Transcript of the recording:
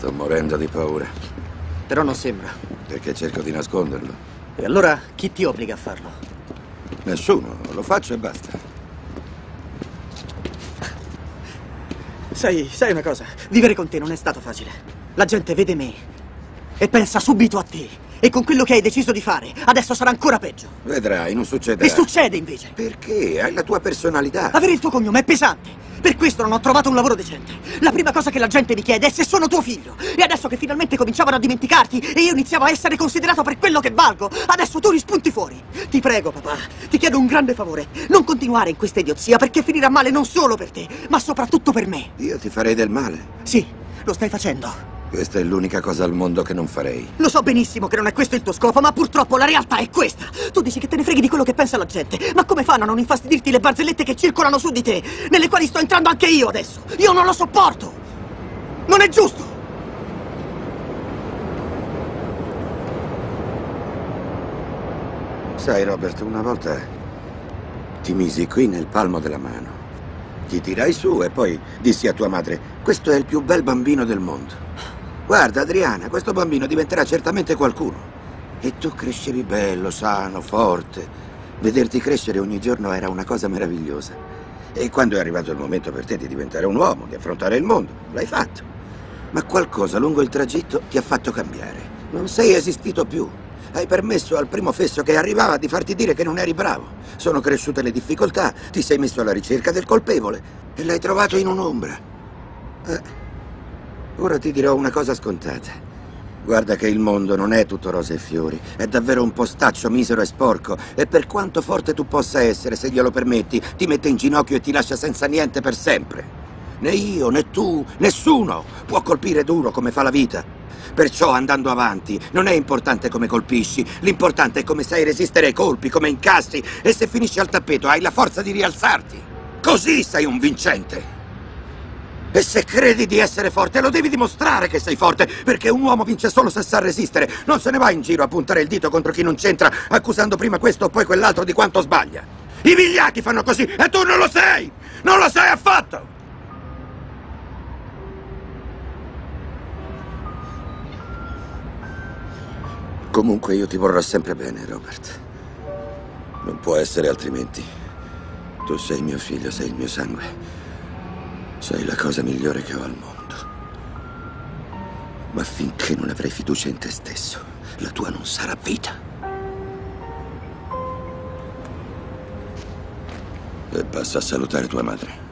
Sto morendo di paura. Però non sembra. Perché cerco di nasconderlo. E allora chi ti obbliga a farlo? Nessuno, lo faccio e basta. Sai, sai una cosa? Vivere con te non è stato facile. La gente vede me e pensa subito a te. E con quello che hai deciso di fare, adesso sarà ancora peggio. Vedrai, non succederà. E succede invece. Perché? Hai la tua personalità. Avere il tuo cognome è pesante. Per questo non ho trovato un lavoro decente. La prima cosa che la gente mi chiede è se sono tuo figlio. E adesso che finalmente cominciavano a dimenticarti e io iniziavo a essere considerato per quello che valgo, adesso tu rispunti fuori. Ti prego, papà, ti chiedo un grande favore. Non continuare in questa idiozia perché finirà male non solo per te, ma soprattutto per me. Io ti farei del male. Sì, lo stai facendo. Questa è l'unica cosa al mondo che non farei. Lo so benissimo che non è questo il tuo scopo, ma purtroppo la realtà è questa. Tu dici che te ne freghi di quello che pensa la gente, ma come fanno a non infastidirti le barzellette che circolano su di te, nelle quali sto entrando anche io adesso? Io non lo sopporto! Non è giusto! Sai, Robert, una volta ti misi qui nel palmo della mano. Ti tirai su e poi dissi a tua madre, questo è il più bel bambino del mondo. Guarda, Adriana, questo bambino diventerà certamente qualcuno. E tu crescevi bello, sano, forte. Vederti crescere ogni giorno era una cosa meravigliosa. E quando è arrivato il momento per te di diventare un uomo, di affrontare il mondo, l'hai fatto. Ma qualcosa lungo il tragitto ti ha fatto cambiare. Non sei esistito più. Hai permesso al primo fesso che arrivava di farti dire che non eri bravo. Sono cresciute le difficoltà, ti sei messo alla ricerca del colpevole e l'hai trovato in un'ombra. Eh, Ora ti dirò una cosa scontata. Guarda che il mondo non è tutto rose e fiori, è davvero un postaccio misero e sporco, e per quanto forte tu possa essere, se glielo permetti, ti mette in ginocchio e ti lascia senza niente per sempre. Né io, né tu, nessuno può colpire duro come fa la vita. Perciò andando avanti non è importante come colpisci, l'importante è come sai resistere ai colpi, come incastri e se finisci al tappeto hai la forza di rialzarti. Così sei un vincente. E se credi di essere forte, lo devi dimostrare che sei forte, perché un uomo vince solo se sa resistere. Non se ne va in giro a puntare il dito contro chi non c'entra, accusando prima questo o poi quell'altro di quanto sbaglia. I vigliacchi fanno così e tu non lo sei! Non lo sei affatto! Comunque io ti vorrò sempre bene, Robert. Non può essere altrimenti. Tu sei mio figlio, sei il mio sangue. Sei la cosa migliore che ho al mondo. Ma finché non avrai fiducia in te stesso, la tua non sarà vita. E passa a salutare tua madre.